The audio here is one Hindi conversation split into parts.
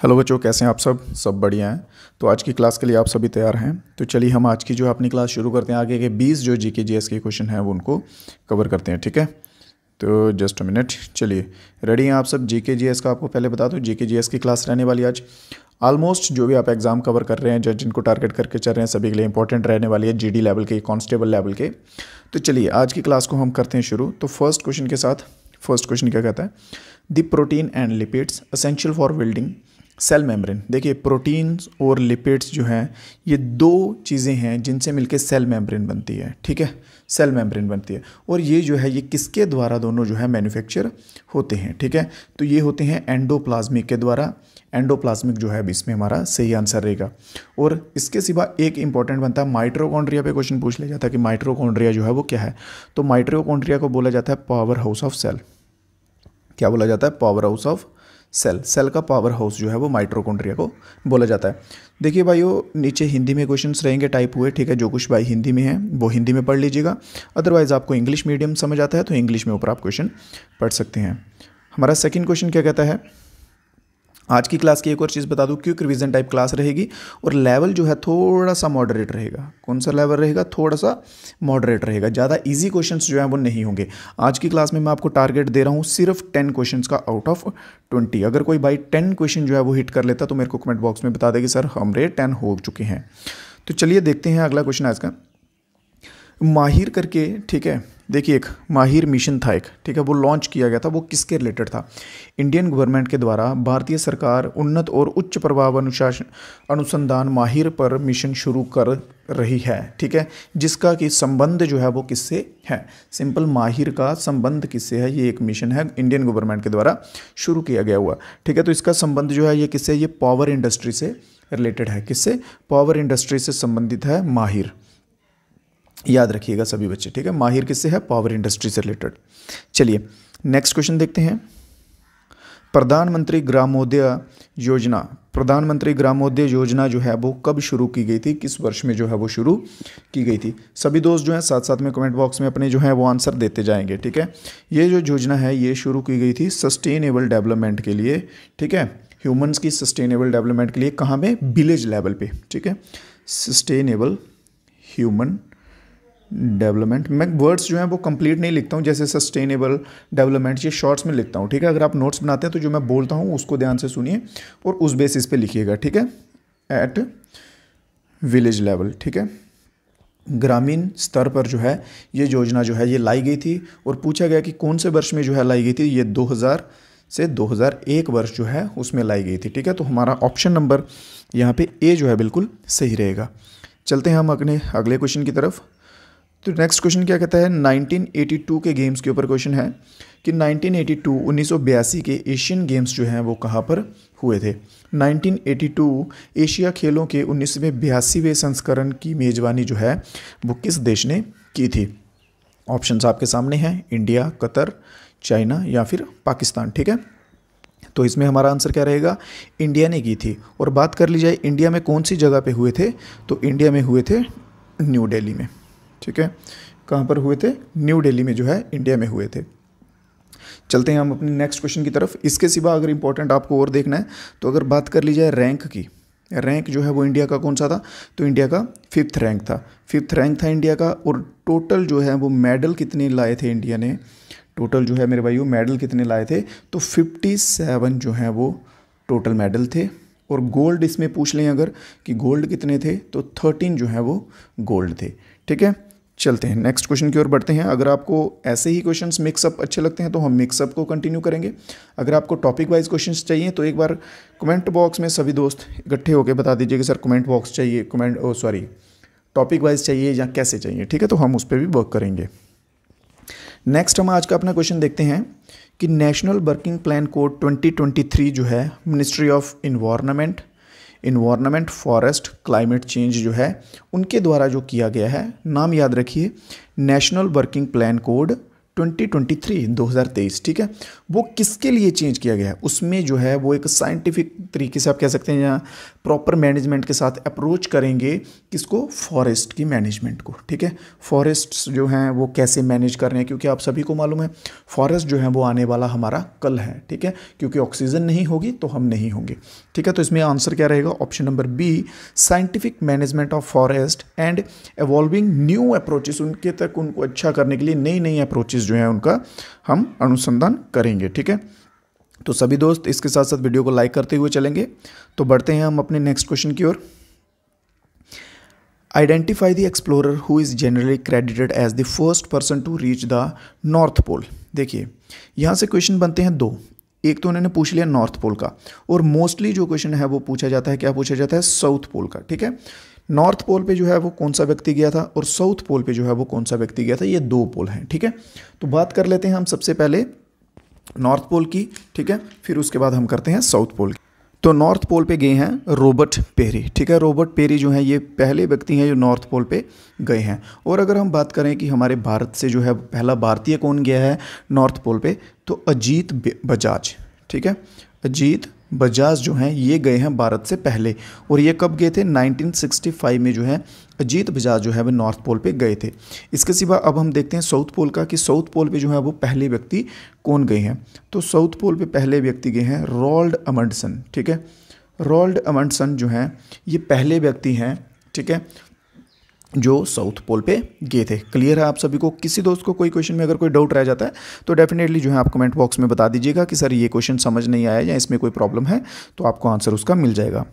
हेलो बच्चों, कैसे हैं आप सब? सब बढ़िया हैं। तो आज की क्लास के लिए आप सभी तैयार हैं। तो चलिए हम आज की जो अपनी क्लास शुरू करते हैं। आगे के 20 जो जी के जी एस के क्वेश्चन हैं, वो उनको कवर करते हैं, ठीक है? तो जस्ट अ मिनट चलिए। रेडी हैं आप सब? जी के जी एस का आपको पहले बता दूँ। जी के जी एस की क्लास रहने वाली आज। ऑलमोस्ट जो भी आप एग्ज़ाम कवर कर रहे हैं जज जिनको टारगेट करके चल रहे हैं, सभी के लिए इंपॉर्टेंट रहने वाली है जीडी लेवल के कॉन्स्टेबल लेवल के। तो चलिए, आज की क्लास को हम करते हैं शुरू। तो फ़र्स्ट क्वेश्चन के साथ फ़र्स्ट क्वेश्चन क्या कहता है? The protein and lipids essential for building cell membrane देखिए प्रोटीन्स और लिपिड्स जो हैं, ये दो चीज़ें हैं जिनसे मिलके सेल मेम्ब्रेन बनती है, ठीक है? सेल मेम्ब्रेन बनती है। और ये जो है, ये किसके द्वारा दोनों जो है मैन्युफैक्चर होते हैं, ठीक है? तो ये होते हैं एंडोप्लाज्मिक के द्वारा। एंडोप्लाज्मिक जो है, अब इसमें हमारा सही आंसर रहेगा। और इसके सिवा एक इंपॉर्टेंट बनता है माइट्रोकॉन्ड्रिया पे क्वेश्चन पूछ लिया जाता है कि माइट्रोकॉन्ड्रिया जो है, वो क्या है? तो माइट्रोकॉन्ड्रिया को बोला जाता है पावर हाउस ऑफ़ सेल क्या बोला जाता है? Power house of cell cell का पावर हाउस जो है वो माइट्रोकोंड्रिया को बोला जाता है। देखिए भाइयों, नीचे हिंदी में क्वेश्चंस रहेंगे टाइप हुए, ठीक है, जो कुछ भाई हिंदी में है, वो हिंदी में पढ़ लीजिएगा। अदरवाइज़ आपको इंग्लिश मीडियम समझ आता है तो इंग्लिश में ऊपर आप क्वेश्चन पढ़ सकते हैं। हमारा सेकेंड क्वेश्चन क्या कहता है? आज की क्लास की एक और चीज़ बता दूँ क्विक रिवीजन टाइप क्लास रहेगी और लेवल जो है थोड़ा सा मॉडरेट रहेगा। कौन सा लेवल रहेगा? थोड़ा सा मॉडरेट रहेगा। ज़्यादा इजी क्वेश्चंस जो है वो नहीं होंगे। आज की क्लास में मैं आपको टारगेट दे रहा हूँ सिर्फ़ टेन क्वेश्चंस का आउट ऑफ़ ट्वेंटी अगर कोई भाई टेन क्वेश्चन जो है वो हिट कर लेता तो मेरे को कमेंट बॉक्स में बता देगी सर, हमारे टेन हो चुके हैं। तो चलिए देखते हैं अगला क्वेश्चन आज का। माहिर करके, ठीक है देखिए एक माहिर मिशन था एक, ठीक है? वो लॉन्च किया गया था, वो किसके रिलेटेड था? इंडियन गवर्नमेंट के द्वारा भारतीय सरकार उन्नत और उच्च प्रभाव अनुशासन, अनुसंधान माहिर पर मिशन शुरू कर रही है, ठीक है? जिसका कि संबंध जो है वो किससे है? सिंपल माहिर का संबंध किससे है? ये एक मिशन है इंडियन गवर्नमेंट के द्वारा शुरू किया गया हुआ, ठीक है? तो इसका संबंध जो है ये किससे? ये पावर इंडस्ट्री से रिलेटेड है, किससे? पावर इंडस्ट्री से संबंधित है माहिर। याद रखिएगा सभी बच्चे, ठीक है? माहिर किससे है? पावर इंडस्ट्री से रिलेटेड चलिए नेक्स्ट क्वेश्चन देखते हैं। प्रधानमंत्री ग्रामोदय योजना। प्रधानमंत्री ग्रामोदय योजना जो है, वो कब शुरू की गई थी? किस वर्ष में जो है, वो शुरू की गई थी? सभी दोस्त जो हैं साथ साथ में कमेंट बॉक्स में अपने जो है, वो आंसर देते जाएँगे, ठीक है? ये जो योजना है, ये शुरू की गई थी सस्टेनेबल डेवलपमेंट के लिए, ठीक है? ह्यूमंस की सस्टेनेबल डेवलपमेंट के लिए कहाँ में विलेज लेवल पे, ठीक है? Sustainable human development. मैं वर्ड्स जो हैं वो कंप्लीट नहीं लिखता हूँ, जैसे सस्टेनेबल डेवलपमेंट ये शॉर्ट्स में लिखता हूँ, ठीक है? अगर आप नोट्स बनाते हैं तो जो मैं बोलता हूँ, उसको ध्यान से सुनिए और उस बेसिस पे लिखिएगा, ठीक है? एट विलेज लेवल ठीक है? ग्रामीण स्तर पर जो है, ये योजना जो है, ये लाई गई थी और पूछा गया कि कौन से वर्ष में जो है लाई गई थी, ये 2000 से 2001 वर्ष जो है, उसमें लाई गई थी, ठीक है? तो हमारा ऑप्शन नंबर यहाँ पे ए जो है, बिल्कुल सही रहेगा। चलते हैं हम अपने अगले क्वेश्चन की तरफ़। तो नेक्स्ट क्वेश्चन क्या कहता है? 1982 के गेम्स के ऊपर क्वेश्चन है कि 1982 1982 के एशियन गेम्स जो हैं, वो कहाँ पर हुए थे? 1982 एशिया खेलों के उन्नीसवें, बयासीवें संस्करण की मेज़बानी जो है, वो किस देश ने की थी? ऑप्शंस आपके सामने हैं इंडिया कतर चाइना या फिर पाकिस्तान, ठीक है? तो इसमें हमारा आंसर क्या रहेगा? इंडिया ने की थी। और बात कर ली जाए इंडिया में कौन सी जगह पे हुए थे? तो इंडिया में हुए थे न्यू दिल्ली में। ठीक है? कहाँ पर हुए थे? न्यू दिल्ली में जो है इंडिया में हुए थे। चलते हैं हम अपने नेक्स्ट क्वेश्चन की तरफ़। इसके सिवा अगर इंपॉर्टेंट आपको और देखना है तो अगर बात कर ली जाए रैंक की रैंक जो है वो इंडिया का कौन सा था? तो इंडिया का फिफ्थ रैंक था। फिफ्थ रैंक था इंडिया का और टोटल जो है वो मेडल कितने लाए थे इंडिया ने? टोटल जो है मेरे भाइयों मेडल कितने लाए थे? तो फिफ्टी सेवन जो है वो टोटल मेडल थे। और गोल्ड इसमें पूछ लें अगर कि गोल्ड कितने थे? तो थर्टीन जो है वो गोल्ड थे। ठीक है? चलते हैं। नेक्स्ट क्वेश्चन की ओर बढ़ते हैं। अगर आपको ऐसे ही क्वेश्चन मिक्सअप अच्छे लगते हैं तो हम मिक्सअप को कंटिन्यू करेंगे। अगर आपको टॉपिक वाइज क्वेश्चन चाहिए तो एक बार कमेंट बॉक्स में सभी दोस्त इकट्ठे होकर बता दीजिए कि, सर कमेंट बॉक्स चाहिए comment oh sorry topic wise चाहिए या कैसे चाहिए? ठीक है? तो हम उस पर भी वर्क करेंगे। नेक्स्ट हम आज का अपना क्वेश्चन देखते हैं कि नेशनल वर्किंग प्लान कोड 2023 जो है ministry of environment environment forest climate change जो है, उनके द्वारा जो किया गया है, नाम याद रखिए नेशनल वर्किंग प्लान कोड 2023 2023 ठीक है? वो किसके लिए चेंज किया गया है? उसमें जो है, वो एक साइंटिफिक तरीके से आप कह सकते हैं यहाँ प्रॉपर मैनेजमेंट के साथ अप्रोच करेंगे किसको? फॉरेस्ट की मैनेजमेंट को, ठीक है? फॉरेस्ट जो हैं, वो कैसे मैनेज कर रहे हैं? क्योंकि आप सभी को मालूम है फॉरेस्ट जो है, वो आने वाला हमारा कल है, ठीक है? क्योंकि ऑक्सीजन नहीं होगी तो हम नहीं होंगे, ठीक है? तो इसमें आंसर क्या रहेगा? Option number B scientific management of forest and evolving new approaches उनके तक उनको अच्छा करने के लिए नई नई अप्रोचेस जो है, उनका हम अनुसंधान करेंगे, ठीक है? तो सभी दोस्त, इसके साथ साथ वीडियो को लाइक करते हुए चलेंगे। तो बढ़ते हैं हम अपने नेक्स्ट क्वेश्चन की ओर। Identify the explorer who is generally credited as the first person to reach the North Pole देखिए, यहाँ से क्वेश्चन बनते हैं दो। एक तो उन्होंने पूछ लिया नॉर्थ पोल का, और मोस्टली जो क्वेश्चन है वो पूछा जाता है, क्या पूछा जाता है? साउथ पोल का, ठीक है? नॉर्थ पोल पे जो है वो कौन सा व्यक्ति गया था, और साउथ पोल पे जो है वो कौन सा व्यक्ति गया था? ये दो पोल हैं, ठीक है? तो बात कर लेते हैं हम सबसे पहले नॉर्थ पोल की, ठीक है? फिर उसके बाद हम करते हैं साउथ पोल की। तो नॉर्थ पोल पे गए हैं रॉबर्ट पेरी, ठीक है? रॉबर्ट पेरी जो है, ये पहले व्यक्ति हैं जो नॉर्थ पोल पे गए हैं। और अगर हम बात करें कि हमारे भारत से जो है, पहला भारतीय कौन गया है नॉर्थ पोल पे तो अजीत बजाज, ठीक है? अजीत बजाज जो हैं, ये गए हैं भारत से पहले। और ये कब गए थे? 1965 में जो है, अजीत बजाज जो है, वो नॉर्थ पोल पे गए थे। इसके सिवा अब हम देखते हैं साउथ पोल का कि साउथ पोल पे जो है, वो पहले व्यक्ति कौन गए हैं? तो साउथ पोल पे पहले व्यक्ति गए हैं रोल्ड अमंडसन, ठीक है? रोल्ड अमंडसन जो हैं, ये पहले व्यक्ति हैं, ठीक है? जो साउथ पोल पे गए थे। क्लियर है आप सभी को? किसी दोस्त को कोई क्वेश्चन में अगर कोई डाउट रह जाता है तो डेफिनेटली जो है आप कमेंट बॉक्स में बता दीजिएगा कि सर ये क्वेश्चन समझ नहीं आया या इसमें कोई प्रॉब्लम है तो आपको आंसर उसका मिल जाएगा।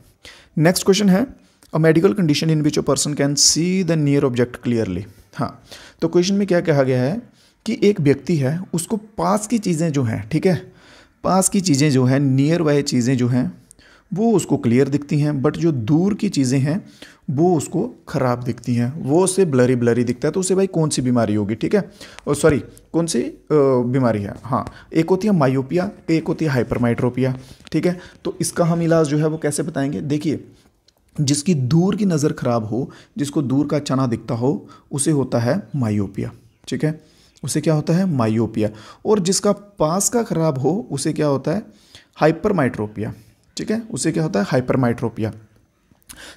नेक्स्ट क्वेश्चन है a medical condition in which a person can see the near object clearly हाँ तो क्वेश्चन में क्या कहा गया है कि एक व्यक्ति है, उसको पास की चीज़ें जो हैं, ठीक है? पास की चीज़ें जो हैं नियर वाई चीज़ें जो हैं वो उसको क्लियर दिखती हैं बट जो दूर की चीज़ें हैं, वो उसको ख़राब दिखती हैं। वो उससे ब्लरी ब्लरी दिखता है तो उसे भाई कौन सी बीमारी होगी, ठीक है? और सॉरी कौन सी बीमारी है? हाँ एक होती है मायोपिया एक होती है हाइपरमाइट्रोपिया ठीक है? तो इसका हम इलाज जो है वो कैसे बताएँगे? देखिए, जिसकी दूर की नज़र ख़राब हो, जिसको दूर का चना दिखता हो, उसे होता है मायोपिया ठीक है? उसे क्या होता है? मायोपिया और जिसका पास का ख़राब हो, उसे क्या होता है? हाइपरमाइट्रोपिया ठीक है? उसे क्या होता है? हाइपरमाइट्रोपिया।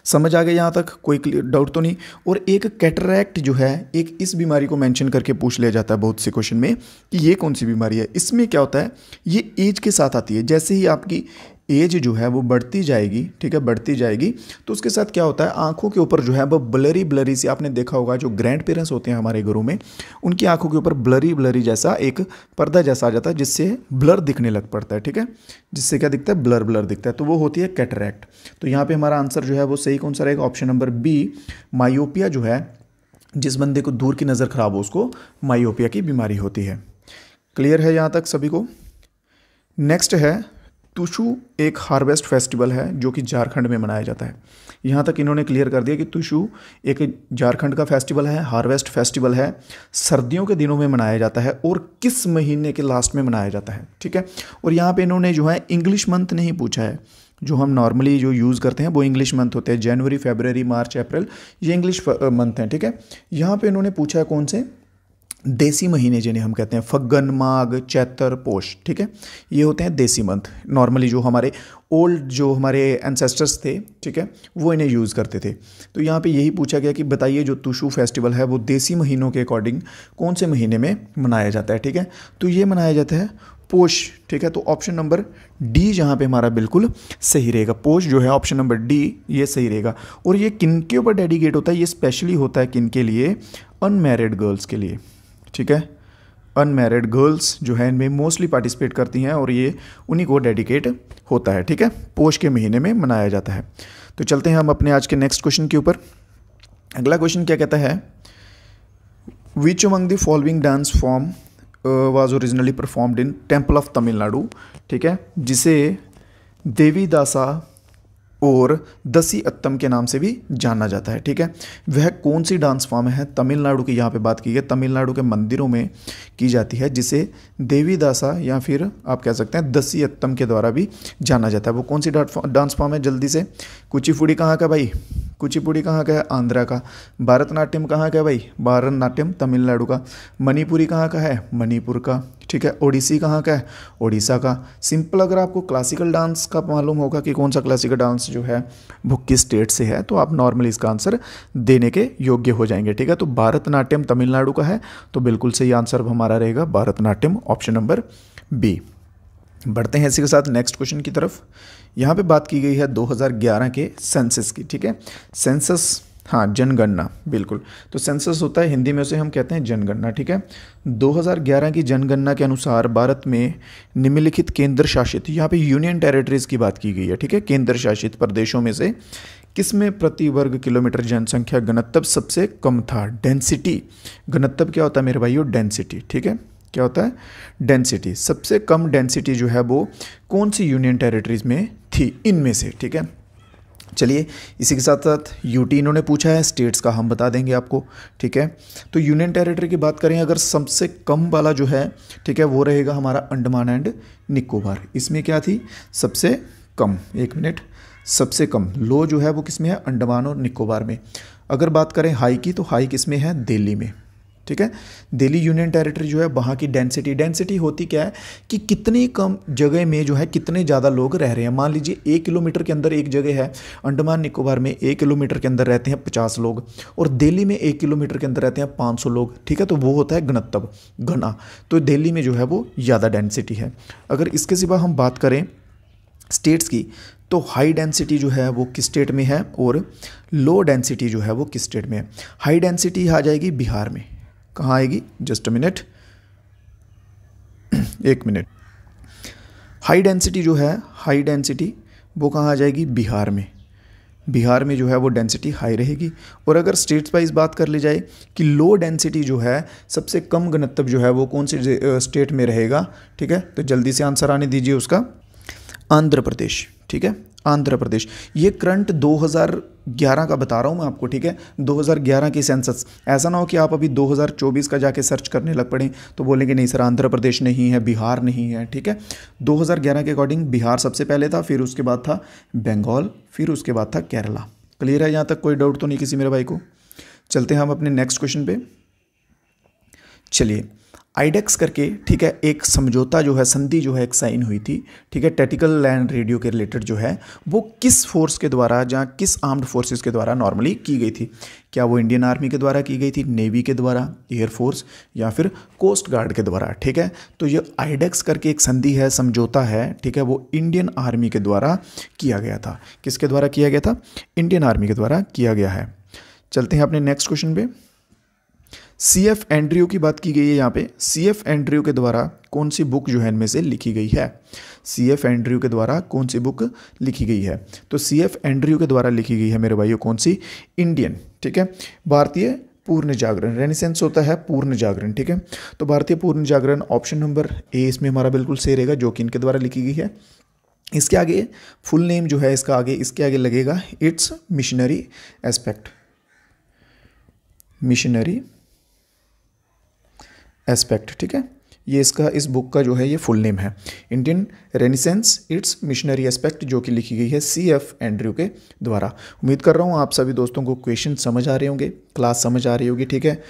समझ आ गया यहाँ तक? कोई डाउट तो नहीं? और एक कैटरैक्ट जो है, एक इस बीमारी को मेंशन करके पूछ लिया जाता है बहुत से क्वेश्चन में कि ये कौन सी बीमारी है? इसमें क्या होता है? ये एज के साथ आती है। जैसे ही आपकी एज जो है वो बढ़ती जाएगी, ठीक है, बढ़ती जाएगी। तो उसके साथ क्या होता है? आँखों के ऊपर जो है वो ब्लरी ब्लरी सी आपने देखा होगा, जो ग्रैंड पेरेंट्स होते हैं हमारे घरों में, उनकी आँखों के ऊपर ब्लरी ब्लरी जैसा एक पर्दा जैसा आ जाता है, जिससे ब्लर दिखने लग पड़ता है, ठीक है? जिससे क्या दिखता है? ब्लर ब्लर दिखता है। तो वो होती है कैटरैक्ट तो यहाँ पर हमारा आंसर जो है वो सही कौन सा रहेगा? ऑप्शन नंबर बी मायोपिया जो है, जिस बंदे को दूर की नज़र खराब हो, उसको मायोपिया की बीमारी होती है। क्लियर है यहाँ तक सभी को? नेक्स्ट है तुशु एक हार्वेस्ट फेस्टिवल है, जो कि झारखंड में मनाया जाता है। यहाँ तक इन्होंने क्लियर कर दिया कि तुशु एक झारखंड का फेस्टिवल है, हार्वेस्ट फेस्टिवल है। सर्दियों के दिनों में मनाया जाता है और किस महीने के लास्ट में मनाया जाता है, ठीक है? और यहाँ पे इन्होंने जो है इंग्लिश मंथ नहीं पूछा है, जो हम नॉर्मली जो यूज़ करते हैं, वो इंग्लिश मंथ होते हैं जनवरी फेबररी मार्च अप्रैल ये इंग्लिश मंथ हैं, ठीक है? यहाँ पे इन्होंने पूछा है कौन से? देसी महीने जिन्हें हम कहते हैं, फग्गन, माघ, चैत्र, पोष, ठीक है? ये होते हैं देसी मंथ। नॉर्मली जो हमारे ओल्ड जो हमारे एंसेस्टर्स थे, ठीक है, वो इन्हें यूज़ करते थे। तो यहाँ पे यही पूछा गया कि बताइए जो तुशु फेस्टिवल है, वो देसी महीनों के अकॉर्डिंग कौन से महीने में मनाया जाता है, ठीक है? तो ये मनाया जाता है पोष, ठीक है? तो ऑप्शन नंबर डी जहाँ पे हमारा बिल्कुल सही रहेगा। पोष जो है ऑप्शन नंबर डी ये सही रहेगा। और ये किन के ऊपर डेडिकेट होता है? ये स्पेशली होता है किन के लिए? अनमेरिड गर्ल्स के लिए। ठीक है? अनमेरिड गर्ल्स जो है, इनमें मोस्टली पार्टिसिपेट करती हैं और ये उन्हीं को डेडिकेट होता है, ठीक है? पोष के महीने में मनाया जाता है। तो चलते हैं हम अपने आज के नेक्स्ट क्वेश्चन के ऊपर। अगला क्वेश्चन क्या कहता है? Which among the following dance form was originally performed in temple of Tamil Nadu ठीक है? जिसे देवी दासा और दसी अत्तम के नाम से भी जाना जाता है, ठीक है? वह कौन सी डांस फॉर्म है? तमिलनाडु की यहाँ पे बात की है तमिलनाडु के मंदिरों में की जाती है, जिसे देवी दासा या फिर आप कह सकते हैं दसी अत्तम के द्वारा भी जाना जाता है। वो कौन सी डांस फॉर्म है? जल्दी से। कुचिपुड़ी कहाँ का भाई? कुचिपुड़ी कहाँ का है? आंध्रा का। भारतनाट्यम कहाँ का है भाई? भारतनाट्यम तमिलनाडु का। मणिपुरी कहाँ का है? मणिपुर का। ठीक है? ओडिसी कहाँ का है? ओडिशा का। सिंपल अगर आपको क्लासिकल डांस का मालूम होगा कि कौन सा क्लासिकल डांस जो है, वो किस स्टेट से है तो आप नॉर्मली इसका आंसर देने के योग्य हो जाएँगे, ठीक है? तो भारतनाट्यम तमिलनाडु का है तो बिल्कुल सही आंसर हमारा रहेगा भारतनाट्यम ऑप्शन नंबर बी बढ़ते हैं इसी के साथ नेक्स्ट क्वेश्चन की तरफ़। यहाँ पे बात की गई है 2011 के सेंसस की, ठीक है? सेंसस हाँ जनगणना, बिल्कुल। तो सेंसस होता है, हिंदी में उसे हम कहते हैं जनगणना, ठीक है? 2011 की जनगणना के अनुसार भारत में निम्नलिखित केंद्र शासित, यहाँ पे यूनियन टेरिटरीज की बात की गई है, ठीक है? केंद्र शासित प्रदेशों में से किसमें प्रति वर्ग किलोमीटर जनसंख्या घनत्व सबसे कम था? डेंसिटी घनत्व क्या होता है मेरे भाइयों? डेंसिटी ठीक है? क्या होता है? डेंसिटी सबसे कम डेंसिटी जो है वो कौन सी यूनियन टेरिटरीज में थी? इनमें से, ठीक है? चलिए, इसी के साथ साथ यूटी इन्होंने पूछा है स्टेट्स का हम बता देंगे आपको, ठीक है? तो यूनियन टेरिटरी की बात करें, अगर सबसे कम वाला जो है, ठीक है, वो रहेगा हमारा अंडमान एंड निकोबार। इसमें क्या थी? सबसे कम, एक मिनट, सबसे कम लो जो है वो किसमें है? अंडमान और निकोबार में। अगर बात करें हाई की तो हाई किसमें है? दिल्ली में। ठीक है? दिल्ली यूनियन टेरिटरी जो है, वहाँ की डेंसिटी डेंसिटी होती क्या है कि कितनी कम जगह में जो है, कितने ज़्यादा लोग रह रहे हैं। मान लीजिए, एक किलोमीटर के अंदर एक जगह है, अंडमान निकोबार में एक किलोमीटर के अंदर रहते हैं पचास लोग और दिल्ली में एक किलोमीटर के अंदर रहते हैं पाँच सौ लोग, ठीक है? तो वो होता है घनत्व, घना। तो दिल्ली में जो है, वो ज़्यादा डेंसिटी है। अगर इसके सिवा हम बात करें स्टेट्स की तो हाई डेंसिटी जो है, वो किस स्टेट में है और लो डेंसिटी जो है, वो किस स्टेट में है? हाई डेंसिटी आ जाएगी बिहार में। कहाँ आएगी? जस्ट अ मिनट एक मिनट हाई डेंसिटी जो है हाई डेंसिटी वो कहाँ आ जाएगी? बिहार में. बिहार में जो है, वो डेंसिटी हाई रहेगी. और अगर स्टेट्स वाइज बात कर ली जाए कि लो डेंसिटी जो है, सबसे कम घनत्व जो है, वो कौन से स्टेट में रहेगा? ठीक है? तो जल्दी से आंसर आने दीजिए उसका. आंध्र प्रदेश. ठीक है? आंध्र प्रदेश। ये करंट 2011 का बता रहा हूँ मैं आपको, ठीक है? 2011 की सेंसस। ऐसा ना हो कि आप अभी 2024 का जाके सर्च करने लग पड़े तो बोलेंगे, नहीं सर, आंध्र प्रदेश नहीं है, बिहार नहीं है। ठीक है? 2011 के अकॉर्डिंग बिहार सबसे पहले था, फिर उसके बाद था बंगाल, फिर उसके बाद था केरला। क्लियर है? यहाँ तक कोई डाउट तो नहीं किसी मेरे भाई को? चलते हैं हम अपने नेक्स्ट क्वेश्चन पे। चलिए आइडेक्स करके, ठीक है, एक समझौता जो है, संधि जो है, एक साइन हुई थी, ठीक है, टेटिकल लैंड रेडियो के रिलेटेड जो है, वो किस फोर्स के द्वारा जहाँ किस आर्म्ड फोर्सेस के द्वारा नॉर्मली की गई थी? क्या वो इंडियन आर्मी के द्वारा की गई थी, नेवी के द्वारा एयरफोर्स या फिर कोस्ट गार्ड के द्वारा, ठीक है? तो ये आइडेक्स करके एक संधि है, समझौता है, ठीक है, वो इंडियन आर्मी के द्वारा किया गया था। किसके द्वारा किया गया था? इंडियन आर्मी के द्वारा किया गया है। चलते हैं अपने नेक्स्ट क्वेश्चन पे। सी एफ़ एंड्रियो की बात की गई है यहाँ पे। सी एफ़ एंड्रियो के द्वारा कौन सी बुक जो है इनमें से लिखी गई है? सी एफ़ एंड्रियो के द्वारा कौन सी बुक लिखी गई है? तो सी एफ़ एंड्रियो के द्वारा लिखी गई है मेरे भाइयों कौन सी? इंडियन ठीक है? भारतीय पूर्ण जागरण रेनिसेंस होता है पूर्ण जागरण, ठीक है? तो भारतीय पूर्ण जागरण ऑप्शन नंबर ए इसमें हमारा बिल्कुल सही रहेगा, जो कि इनके द्वारा लिखी गई है। इसके आगे फुल नेम जो है इसका आगे, इसके आगे लगेगा it's missionary aspect missionary aspect ठीक है? ये इसका, इस बुक का जो है, ये फुल नेम है। Indian renaissance it's missionary aspect जो कि लिखी गई है सी एफ़ एंड्रयू के द्वारा। उम्मीद कर रहा हूँ आप सभी दोस्तों को क्वेश्चन समझ आ रहे होंगे क्लास समझ आ रही होगी, ठीक है?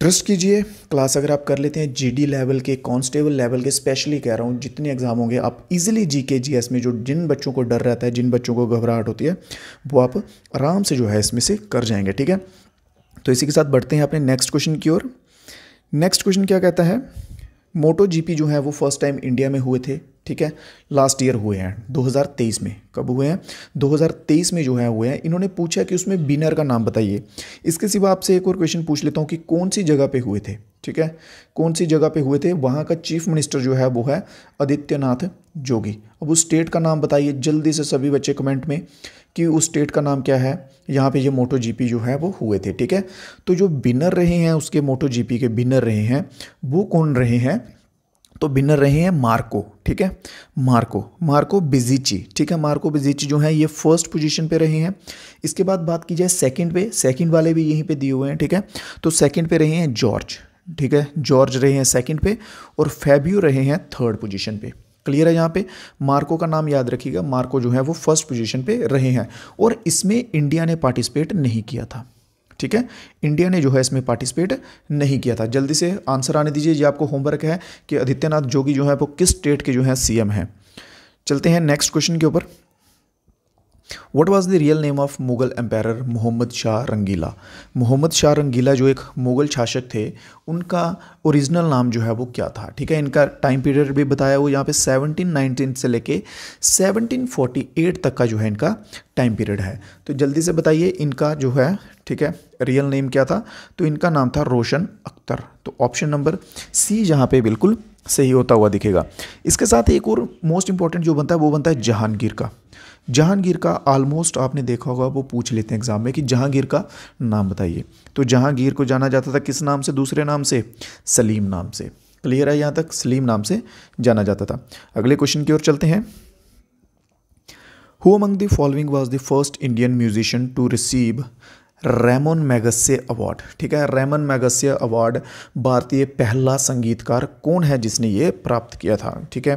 ट्रस्ट कीजिए क्लास अगर आप कर लेते हैं जीडी लेवल के कांस्टेबल लेवल के स्पेशली कह रहा हूँ, जितने एग्ज़ाम होंगे, आप इजीली जी के जी एस में जो जिन बच्चों को डर रहता है, जिन बच्चों को घबराहट होती है, वो आप आराम से जो है इसमें से कर जाएँगे, ठीक है? तो इसी के साथ बढ़ते हैं अपने नेक्स्ट क्वेश्चन की ओर। नेक्स्ट क्वेश्चन क्या कहता है? मोटो जीपी जो है, वो फ़र्स्ट टाइम इंडिया में हुए थे। ठीक है? लास्ट ईयर हुए हैं 2023 में। कब हुए हैं? 2023 में जो है, हुए हैं। इन्होंने पूछा कि उसमें बिनर का नाम बताइए। इसके सिवा आपसे एक और क्वेश्चन पूछ लेता हूँ कि कौन सी जगह पे हुए थे? ठीक है? कौन सी जगह पे हुए थे? वहाँ का चीफ मिनिस्टर जो है, वो है आदित्यनाथ जोगी। अब उस स्टेट का नाम बताइए, जल्दी से सभी बच्चे कमेंट में कि उस स्टेट का नाम क्या है? यहाँ पे ये मोटो जीपी जो है, वो हुए थे, ठीक है? तो जो बिनर रहे हैं, उसके मोटो जीपी के बिनर रहे हैं, वो कौन रहे हैं? तो बिनर रहे हैं मार्को, ठीक है? मार्को मार्को बिजिची, ठीक है? मार्को बिजिची जो है, ये फ़र्स्ट पोजीशन पे रहे हैं। इसके बाद बात की जाए सेकंड पे सेकंड वाले भी यहीं पे दिए हुए हैं, ठीक है? तो सेकंड पे रहे हैं जॉर्ज, ठीक है? जॉर्ज रहे हैं सेकंड पे और फैबियो रहे हैं थर्ड पोजीशन पे। क्लियर है यहाँ पे? मार्को का नाम याद रखिएगा, मार्को जो है वो फ़र्स्ट पोजीशन पे रहे हैं और इसमें इंडिया ने पार्टिसिपेट नहीं किया था। ठीक है? इंडिया ने जो है इसमें पार्टिसिपेट नहीं किया था। जल्दी से आंसर आने दीजिए, ये आपको होमवर्क है कि आदित्यनाथ जोगी जो है वो किस स्टेट के जो है सीएम हैं। चलते हैं नेक्स्ट क्वेश्चन के ऊपर। What was the real name of Mughal empire Mohammad Shah Rangila Mohammad Shah Rangila जो एक मुगल शासक थे, उनका ओरिजिनल नाम जो है वो क्या था? ठीक है, इनका टाइम पीरियड भी बताया वो यहाँ पे 1719 से लेके 1748 तक का जो है इनका टाइम पीरियड है। तो जल्दी से बताइए इनका जो है, ठीक है रियल नेम क्या था? तो इनका नाम था रोशन अख्तर। तो ऑप्शन नंबर सी जहाँ पे बिल्कुल सही होता हुआ दिखेगा। इसके साथ एक और मोस्ट इंपॉर्टेंट जो बनता है, वो बनता है जहांगीर का। जहांगीर का ऑलमोस्ट आपने देखा होगा, वो पूछ लेते हैं एग्ज़ाम में कि जहांगीर का नाम बताइए। तो जहांगीर को जाना जाता था किस नाम से? दूसरे नाम से? सलीम नाम से। क्लियर है यहाँ तक? सलीम नाम से जाना जाता था। अगले क्वेश्चन की ओर चलते हैं। Who among the following was the first Indian musician to receive Ramon Magsaysay award ठीक है रेमन मैगस्य अवार्ड भारतीय पहला संगीतकार कौन है जिसने ये प्राप्त किया था? ठीक है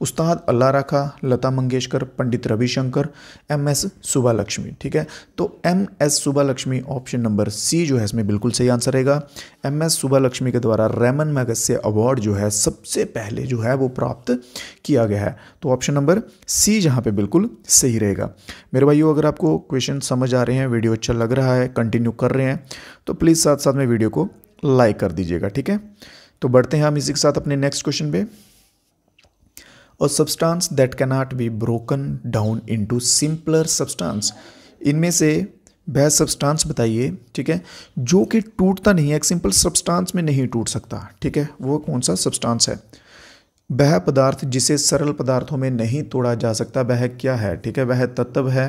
Ustad Allah Rakha, Lata Mangeshkar, Pandit Ravi Shankar, M S Subbulakshmi ठीक है? तो एम एस सुबह लक्ष्मी ऑप्शन नंबर सी जो है इसमें बिल्कुल सही आंसर रहेगा। एम एस सुबह लक्ष्मी के द्वारा रेमन मैगस्य अवार्ड जो है सबसे पहले जो है वो प्राप्त किया गया है। तो ऑप्शन नंबर सी जहाँ पे बिल्कुल सही रहेगा। मेरे भाइयों, अगर आपको क्वेश्चन समझ आ रहे हैं, वीडियो अच्छा लग रहा है, कंटिन्यू कर रहे हैं तो प्लीज़ साथ साथ में वीडियो को लाइक कर दीजिएगा, ठीक है? तो बढ़ते हैं हम इसी के साथ अपने नेक्स्ट क्वेश्चन पे। और substance that cannot be broken down into simpler substance इनमें से वह सब्सटेंस बताइए, ठीक है? जो कि टूटता नहीं है, एक सिंपल सब्सटेंस में नहीं टूट सकता, ठीक है? वो कौन सा सब्सटेंस है? वह पदार्थ जिसे सरल पदार्थों में नहीं तोड़ा जा सकता वह क्या है? ठीक है वह तत्व है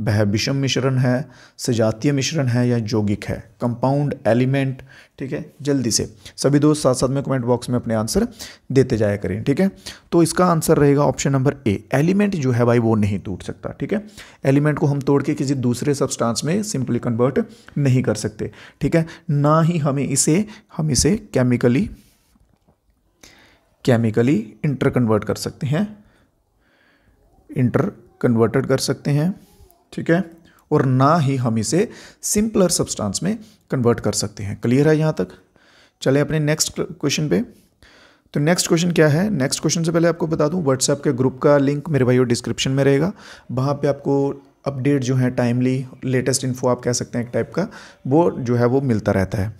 वह विषम मिश्रण है, सजातीय मिश्रण है या यौगिक है? कंपाउंड एलिमेंट ठीक है, जल्दी से। सभी दोस्त साथ साथ में कमेंट बॉक्स में अपने आंसर देते जाया करें, ठीक है? तो इसका आंसर रहेगा ऑप्शन नंबर ए एलिमेंट जो है भाई वो नहीं टूट सकता, ठीक है? एलिमेंट को हम तोड़ के किसी दूसरे सब्सटेंस में सिंपली कन्वर्ट नहीं कर सकते, ठीक है? ना ही हमें इसे, हम इसे केमिकली केमिकली इंटर कन्वर्ट कर सकते हैं। इंटर कन्वर्टेड कर सकते हैं, ठीक है? और ना ही हम इसे सिंपलर सब्सटेंस में कन्वर्ट कर सकते हैं। क्लियर है यहाँ तक? चले अपने नेक्स्ट क्वेश्चन पे। तो नेक्स्ट क्वेश्चन क्या है? नेक्स्ट क्वेश्चन से पहले आपको बता दूँ व्हाट्सएप के ग्रुप का लिंक मेरे भाइयों डिस्क्रिप्शन में रहेगा। वहाँ पे आपको अपडेट जो है टाइमली लेटेस्ट इन्फो आप कह सकते हैं एक टाइप का, वो जो है वो मिलता रहता है।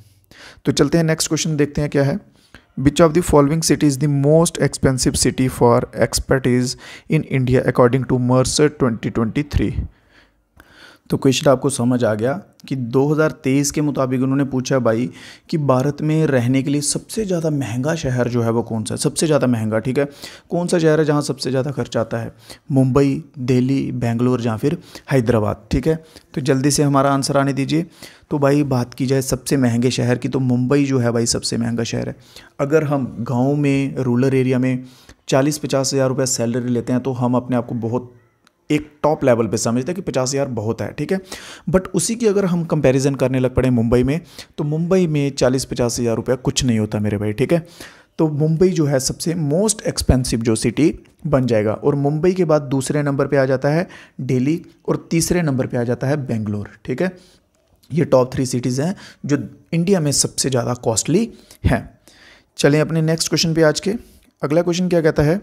तो चलते हैं नेक्स्ट क्वेश्चन देखते हैं क्या है। Which of the following city is the most expensive city for expertise in India according to Mercer 2023? तो क्वेश्चन आपको समझ आ गया कि 2023 के मुताबिक उन्होंने पूछा भाई कि भारत में रहने के लिए सबसे ज़्यादा महँगा शहर जो है वो कौन सा है? सबसे ज़्यादा महँगा, ठीक है? कौन सा शहर है जहाँ सबसे ज़्यादा खर्च आता है? मुंबई, दिल्ली, बेंगलोर या फिर हैदराबाद, ठीक है? तो जल्दी से हमारा आंसर आने दीजिए। तो भाई बात की जाए सबसे महँगे शहर की तो मुंबई जो है भाई सबसे महँगा शहर है। अगर हम गाँव में, रूरल एरिया में चालीस पचास हज़ार रुपये सैलरी लेते हैं तो हम अपने आप को बहुत एक टॉप लेवल पे समझते हैं कि पचास हज़ार बहुत है, ठीक है? बट उसी की अगर हम कंपैरिजन करने लग पड़े मुंबई में तो मुंबई में चालीस पचास हज़ार रुपया कुछ नहीं होता मेरे भाई, ठीक है? तो मुंबई जो है सबसे मोस्ट एक्सपेंसिव जो सिटी बन जाएगा। और मुंबई के बाद दूसरे नंबर पे आ जाता है दिल्ली और तीसरे नंबर पे आ जाता है बेंगलोर ठीक है? ये टॉप थ्री सिटीज़ हैं जो इंडिया में सबसे ज़्यादा कॉस्टली हैं। चलें अपने नेक्स्ट क्वेश्चन पे आज के। अगला क्वेश्चन क्या कहता है?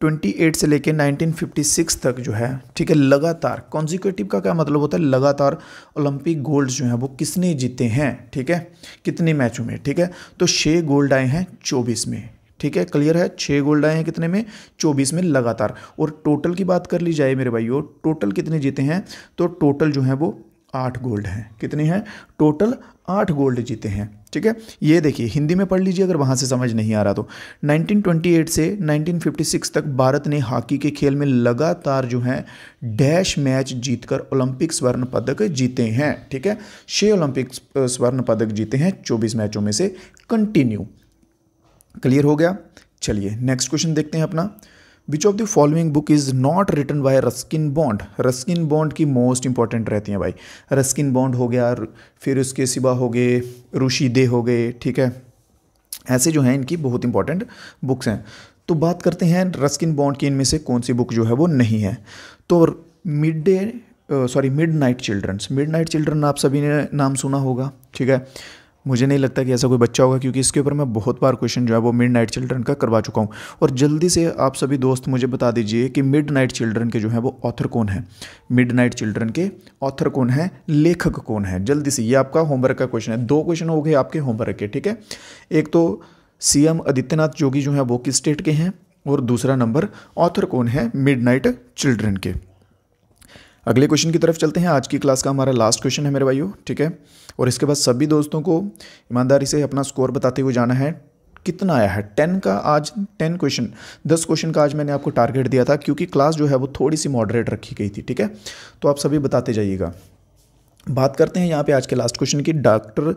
1928 से लेकर 1956 तक जो है, ठीक है, लगातार कॉन्जिक्यूटिव का क्या मतलब होता है? लगातार ओलंपिक गोल्ड जो है, वो किसने जीते हैं, ठीक है? कितने मैचों में, ठीक है? तो छः गोल्ड आए हैं चौबीस में, ठीक है? क्लियर है? छः गोल्ड आए हैं कितने में? चौबीस में लगातार। और टोटल की बात कर ली जाए मेरे भाइयों टोटल कितने जीते हैं? तो टोटल जो है वो आठ गोल्ड हैं। कितने हैं? टोटल आठ गोल्ड जीते हैं। ठीक है? ये देखिए, हिंदी में पढ़ लीजिए अगर वहाँ से समझ नहीं आ रहा तो। 1928 से 1956 तक भारत ने हॉकी के खेल में लगातार जो है, डैश मैच जीतकर ओलंपिक स्वर्ण पदक जीते हैं। ठीक है? छः ओलंपिक स्वर्ण पदक जीते हैं 24 मैचों में से कंटिन्यू क्लियर हो गया? चलिए नेक्स्ट क्वेश्चन देखते हैं अपना। Which of the following book is not written by Ruskin Bond Ruskin Bond की मोस्ट इंपॉर्टेंट रहती हैं भाई। रस्किन बॉन्ड हो गया, फिर उसके सिवा हो गए ऋषि दे हो गए, ठीक है? ऐसे जो हैं इनकी बहुत इंपॉर्टेंट बुक्स हैं। तो बात करते हैं रस्किन बॉन्ड की, इनमें से कौन सी बुक जो है वो नहीं है। तो midday sorry midnight children's midnight children आप सभी ने नाम सुना होगा, ठीक है? मुझे नहीं लगता कि ऐसा कोई बच्चा होगा, क्योंकि इसके ऊपर मैं बहुत बार क्वेश्चन जो है वो मिड नाइट चिल्ड्रन का करवा चुका हूँ। और जल्दी से आप सभी दोस्त मुझे बता दीजिए कि मिड नाइट चिल्ड्रन के जो है वो ऑथर कौन है? मिड नाइट चिल्ड्रन के ऑथर कौन है? लेखक कौन है? जल्दी से, ये आपका होमवर्क का क्वेश्चन है। दो क्वेश्चन हो गए आपके होमवर्क के, ठीक है? एक तो सीएम आदित्यनाथ जोगी जो है वो किस स्टेट के हैं? और दूसरा नंबर ऑथर कौन है? मिड नाइट चिल्ड्रन के। अगले क्वेश्चन की तरफ़ चलते हैं। आज की क्लास का हमारा लास्ट क्वेश्चन है मेरे भाइयों, ठीक है? और इसके बाद सभी दोस्तों को ईमानदारी से अपना स्कोर बताते हुए जाना है। कितना आया है? टेन का आज टेन क्वेश्चन दस क्वेश्चन का आज मैंने आपको टारगेट दिया था, क्योंकि क्लास जो है वो थोड़ी सी मॉडरेट रखी गई थी, ठीक है? तो आप सभी बताते जाइएगा। बात करते हैं यहाँ पे आज के लास्ट क्वेश्चन की। डॉक्टर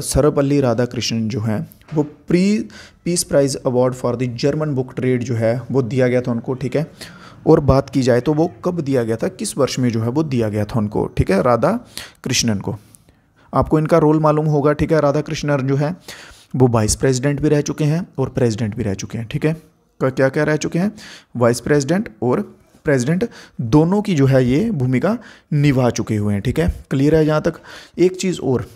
सर्वपल्ली राधा कृष्णन जो है, वो pre peace prize award for the German book trade जो है, वो दिया गया था उनको, ठीक है? और बात की जाए तो वो कब दिया गया था? किस वर्ष में जो है वो दिया गया था उनको? ठीक है राधा कृष्णन को। आपको इनका रोल मालूम होगा, ठीक है राधा कृष्णन जो है वो वाइस प्रेसिडेंट भी रह चुके हैं और प्रेसिडेंट भी रह चुके हैं, ठीक है? क्या क्या रह चुके हैं? वाइस प्रेसिडेंट और प्रेसिडेंट दोनों की जो है ये भूमिका निभा चुके हुए हैं, ठीक है? क्लियर है यहाँ तक? एक चीज़ और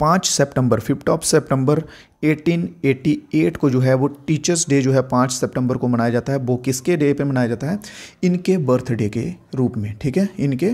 पाँच सितंबर फिफ्थ ऑफ़ सितंबर 1888 को जो है वो टीचर्स डे जो है पाँच सितंबर को मनाया जाता है। वो किसके डे पे मनाया जाता है? इनके बर्थडे के रूप में, ठीक है? इनके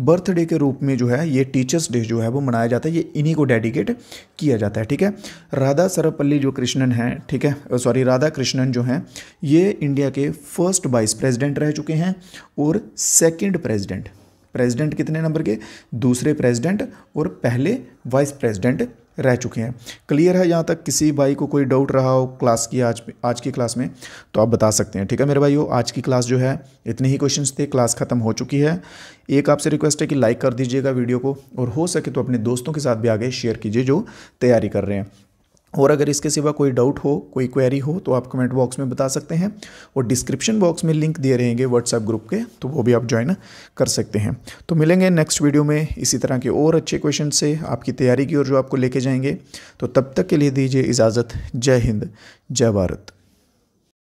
बर्थडे के रूप में जो है ये टीचर्स डे जो है वो मनाया जाता है। ये इन्हीं को डेडिकेट किया जाता है, ठीक है? राधा सरपल्ली जो कृष्णन हैं, ठीक है? सॉरी राधा कृष्णन जो हैं, ये इंडिया के फ़र्स्ट वाइस प्रेसिडेंट रह चुके हैं और सेकेंड प्रेजिडेंट प्रेसिडेंट कितने नंबर के? दूसरे प्रेसिडेंट और पहले वाइस प्रेसिडेंट रह चुके हैं। क्लियर है? यहाँ तक किसी भाई को कोई डाउट रहा हो क्लास की आज आज की क्लास में तो आप बता सकते हैं। ठीक है मेरे भाइयों, आज की क्लास जो है, इतने ही क्वेश्चंस थे, क्लास ख़त्म हो चुकी है। एक आपसे रिक्वेस्ट है कि लाइक कर दीजिएगा वीडियो को, और हो सके तो अपने दोस्तों के साथ भी आगे शेयर कीजिए जो तैयारी कर रहे हैं। और अगर इसके सिवा कोई डाउट हो, कोई क्वेरी हो तो आप कमेंट बॉक्स में बता सकते हैं और डिस्क्रिप्शन बॉक्स में लिंक दिए रहेंगे व्हाट्सएप ग्रुप के तो वो भी आप ज्वाइन कर सकते हैं। तो मिलेंगे नेक्स्ट वीडियो में इसी तरह के और अच्छे क्वेश्चन से आपकी तैयारी की ओर जो आपको लेके जाएँगे। तो तब तक के लिए दीजिए इजाज़त। जय हिंद, जय भारत।